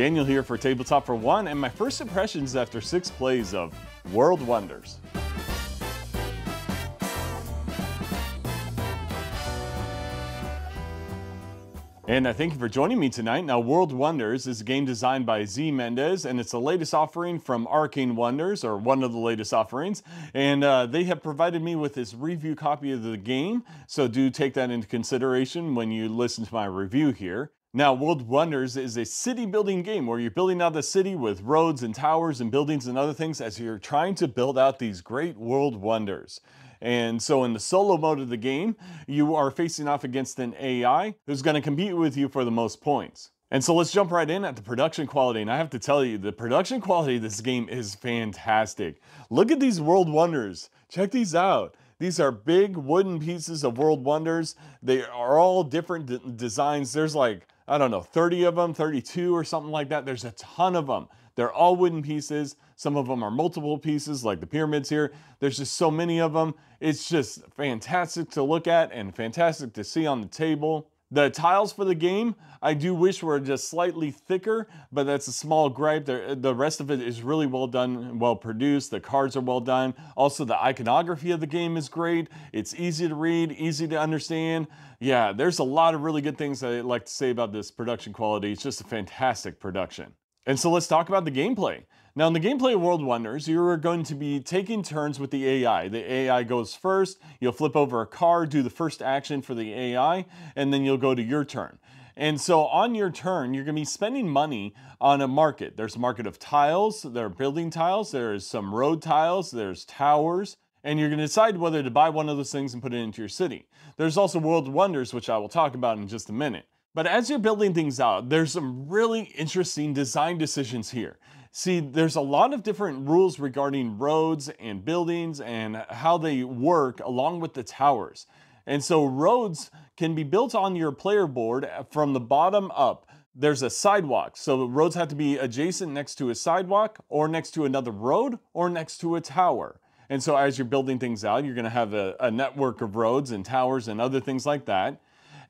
Daniel here for Tabletop for One, and my first impressions after six plays of World Wonders. And I thank you for joining me tonight. Now, World Wonders is a game designed by Ze Mendes, and it's the latest offering from Arcane Wonders, or one of the latest offerings. And uh, they have provided me with this review copy of the game, so do take that into consideration when you listen to my review here. Now, World Wonders is a city building game where you're building out the city with roads and towers and buildings and other things as you're trying to build out these great world wonders. And so in the solo mode of the game, you are facing off against an AI who's going to compete with you for the most points. And so let's jump right in at the production quality. And I have to tell you, the production quality of this game is fantastic. Look at these world wonders. Check these out. These are big wooden pieces of world wonders. They are all different designs. There's like, I don't know, 30 of them, 32 or something like that. There's a ton of them. They're all wooden pieces. Some of them are multiple pieces, like the pyramids here. There's just so many of them. It's just fantastic to look at and fantastic to see on the table. The tiles for the game, I do wish were just slightly thicker, but that's a small gripe. The, rest of it is really well done, well produced. The cards are well done. Also, the iconography of the game is great. It's easy to read, easy to understand. Yeah, there's a lot of really good things I'd like to say about this production quality. It's just a fantastic production. And so let's talk about the gameplay. Now in the gameplay of World Wonders, you're going to be taking turns with the AI. The AI goes first, you'll flip over a card, do the first action for the AI, and then you'll go to your turn. And so on your turn, you're gonna be spending money on a market. There's a market of tiles, there are building tiles, there's some road tiles, there's towers, and you're gonna decide whether to buy one of those things and put it into your city. There's also World Wonders, which I will talk about in just a minute. But as you're building things out, there's some really interesting design decisions here. See, there's a lot of different rules regarding roads and buildings and how they work along with the towers. And so roads can be built on your player board from the bottom up. There's a sidewalk, so roads have to be adjacent next to a sidewalk or next to another road or next to a tower. And so as you're building things out, you're gonna have a, a network of roads and towers and other things like that.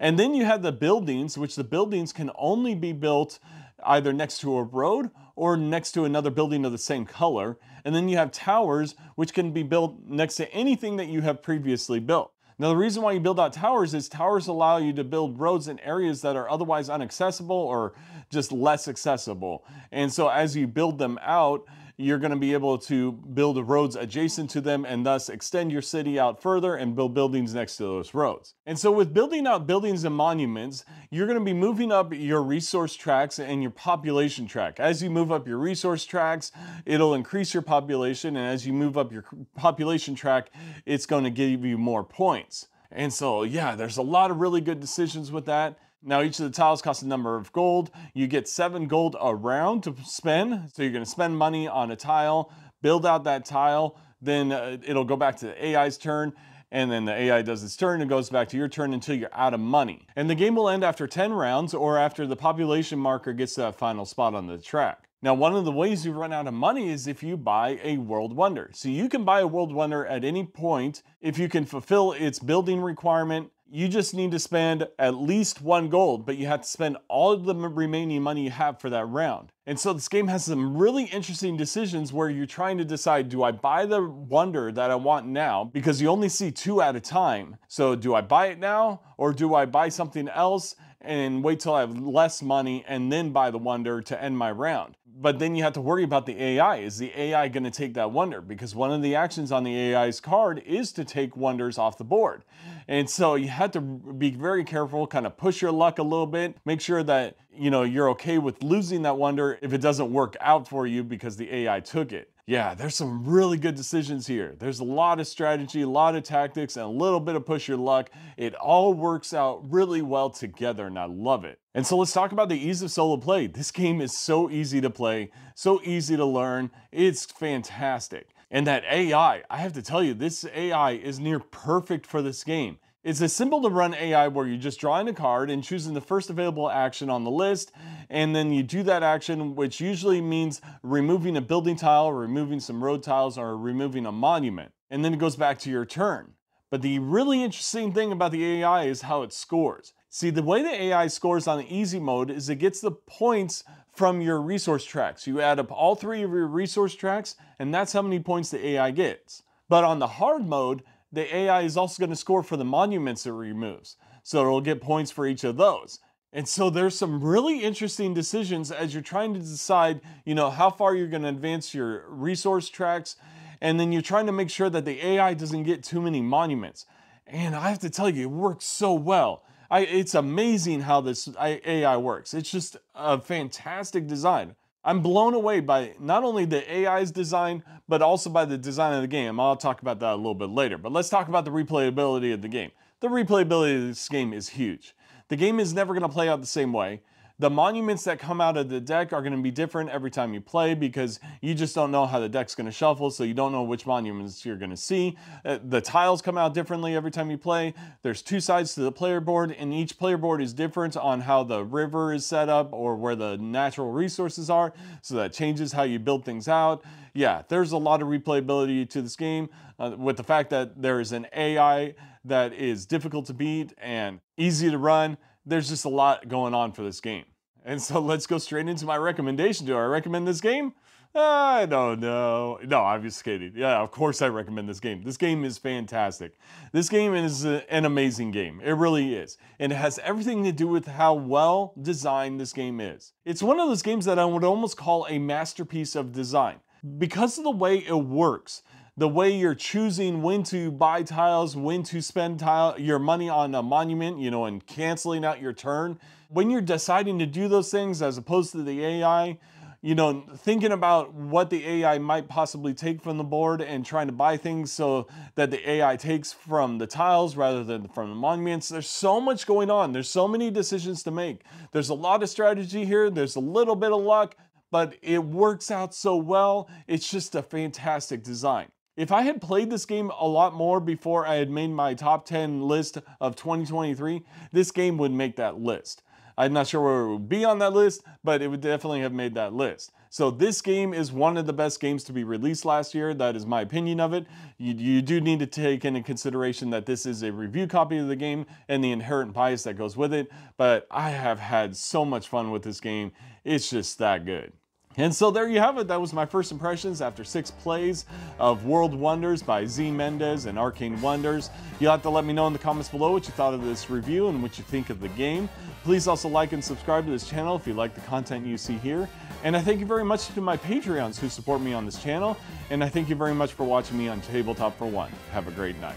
And then you have the buildings, which the buildings can only be built either next to a road or next to another building of the same color. And then you have towers, which can be built next to anything that you have previously built. Now, the reason why you build out towers is towers allow you to build roads in areas that are otherwise inaccessible or just less accessible. And so as you build them out, you're going to be able to build roads adjacent to them and thus extend your city out further and build buildings next to those roads. And so with building out buildings and monuments, you're going to be moving up your resource tracks and your population track. As you move up your resource tracks, it'll increase your population and as you move up your population track, it's going to give you more points. And so, yeah, there's a lot of really good decisions with that. Now each of the tiles costs a number of gold. You get seven gold a round to spend. So you're gonna spend money on a tile, build out that tile, then uh, it'll go back to the AI's turn and then the AI does its turn and goes back to your turn until you're out of money. And the game will end after 10 rounds or after the population marker gets that final spot on the track. Now, one of the ways you run out of money is if you buy a World Wonder. So you can buy a World Wonder at any point if you can fulfill its building requirement, you just need to spend at least one gold, but you have to spend all of the remaining money you have for that round. And so this game has some really interesting decisions where you're trying to decide, do I buy the wonder that I want now? Because you only see two at a time. So do I buy it now or do I buy something else and wait till I have less money and then buy the wonder to end my round? But then you have to worry about the AI. Is the AI going to take that wonder? Because one of the actions on the AI's card is to take wonders off the board. And so you have to be very careful, kind of push your luck a little bit, make sure that you know you're okay with losing that wonder if it doesn't work out for you because the AI took it. Yeah, there's some really good decisions here. There's a lot of strategy, a lot of tactics, and a little bit of push your luck. It all works out really well together, and I love it. And so let's talk about the ease of solo play. This game is so easy to play, so easy to learn. It's fantastic. And that AI, I have to tell you, this AI is near perfect for this game. It's a simple to run AI where you're just drawing a card and choosing the first available action on the list, and then you do that action, which usually means removing a building tile, removing some road tiles, or removing a monument. And then it goes back to your turn. But the really interesting thing about the AI is how it scores. See, the way the AI scores on the easy mode is it gets the points from your resource tracks. You add up all three of your resource tracks, and that's how many points the AI gets. But on the hard mode, the AI is also going to score for the monuments it removes. So it'll get points for each of those. And so there's some really interesting decisions as you're trying to decide, you know, how far you're going to advance your resource tracks. And then you're trying to make sure that the AI doesn't get too many monuments. And I have to tell you, it works so well. I, it's amazing how this AI works. It's just a fantastic design. I'm blown away by not only the AI's design, but also by the design of the game. I'll talk about that a little bit later. But let's talk about the replayability of the game. The replayability of this game is huge. The game is never going to play out the same way. The monuments that come out of the deck are going to be different every time you play because you just don't know how the deck's going to shuffle, so you don't know which monuments you're going to see. Uh, the tiles come out differently every time you play. There's two sides to the player board, and each player board is different on how the river is set up or where the natural resources are, so that changes how you build things out. Yeah, there's a lot of replayability to this game uh, with the fact that there is an AI that is difficult to beat and easy to run. There's just a lot going on for this game. And so let's go straight into my recommendation. Do I recommend this game? I don't know. No, I'm just kidding. Yeah, of course I recommend this game. This game is fantastic. This game is a, an amazing game. It really is. And it has everything to do with how well designed this game is. It's one of those games that I would almost call a masterpiece of design. Because of the way it works, the way you're choosing when to buy tiles, when to spend tile, your money on a monument, you know, and canceling out your turn. When you're deciding to do those things as opposed to the AI, you know, thinking about what the AI might possibly take from the board and trying to buy things so that the AI takes from the tiles rather than from the monuments. There's so much going on. There's so many decisions to make. There's a lot of strategy here. There's a little bit of luck, but it works out so well. It's just a fantastic design. If I had played this game a lot more before I had made my top 10 list of 2023, this game would make that list. I'm not sure where it would be on that list, but it would definitely have made that list. So this game is one of the best games to be released last year. That is my opinion of it. You, you do need to take into consideration that this is a review copy of the game and the inherent bias that goes with it. But I have had so much fun with this game. It's just that good. And so there you have it. That was my first impressions after six plays of World Wonders by Ze Mendes and Arcane Wonders. You'll have to let me know in the comments below what you thought of this review and what you think of the game. Please also like and subscribe to this channel if you like the content you see here. And I thank you very much to my Patreons who support me on this channel. And I thank you very much for watching me on Tabletop for One. Have a great night.